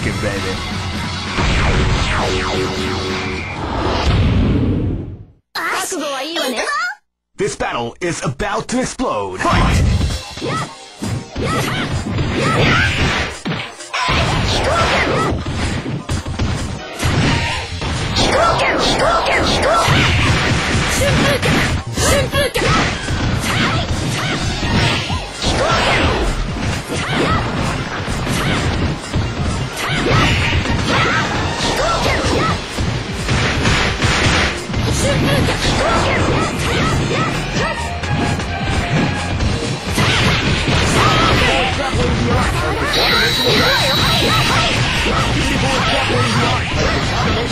baby. This battle is about to explode. Fight!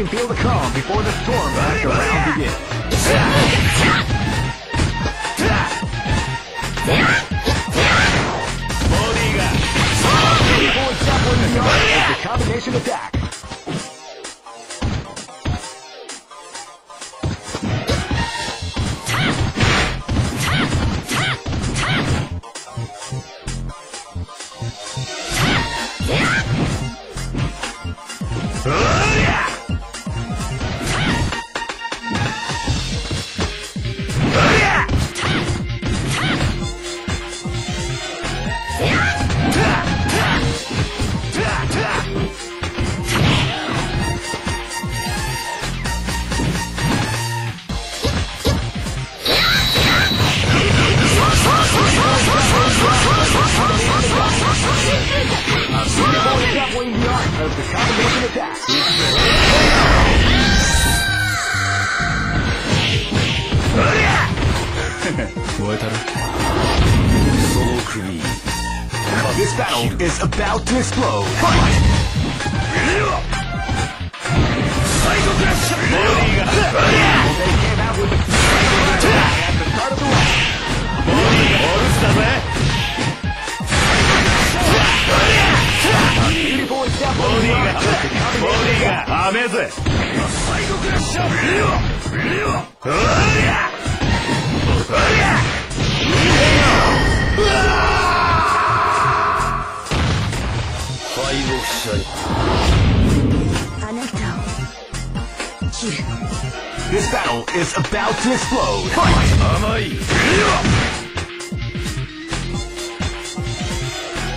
Can feel the calm before the storm as the round begins. Forward javelin in the arm as the combination attack. This battle is about to explode. Fight! They action. This battle is about to explode. Fight!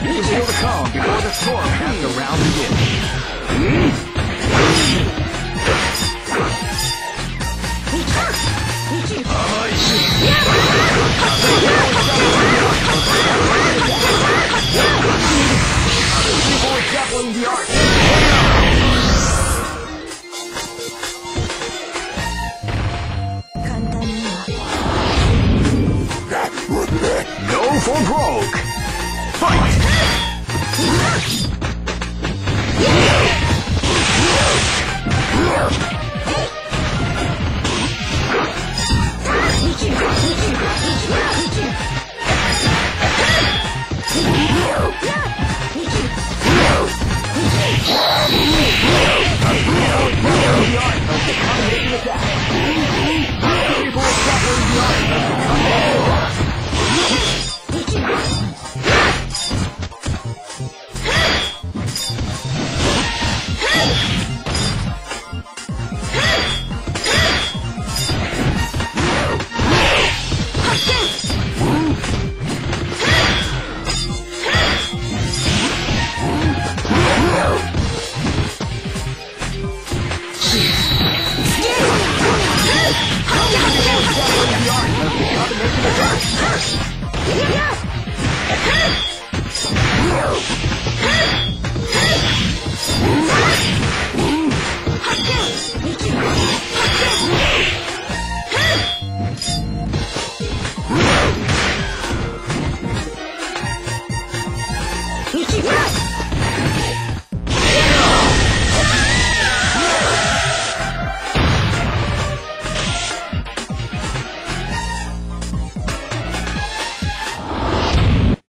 You will be overcome before the storm after around. one. Curse! Curse! Curse!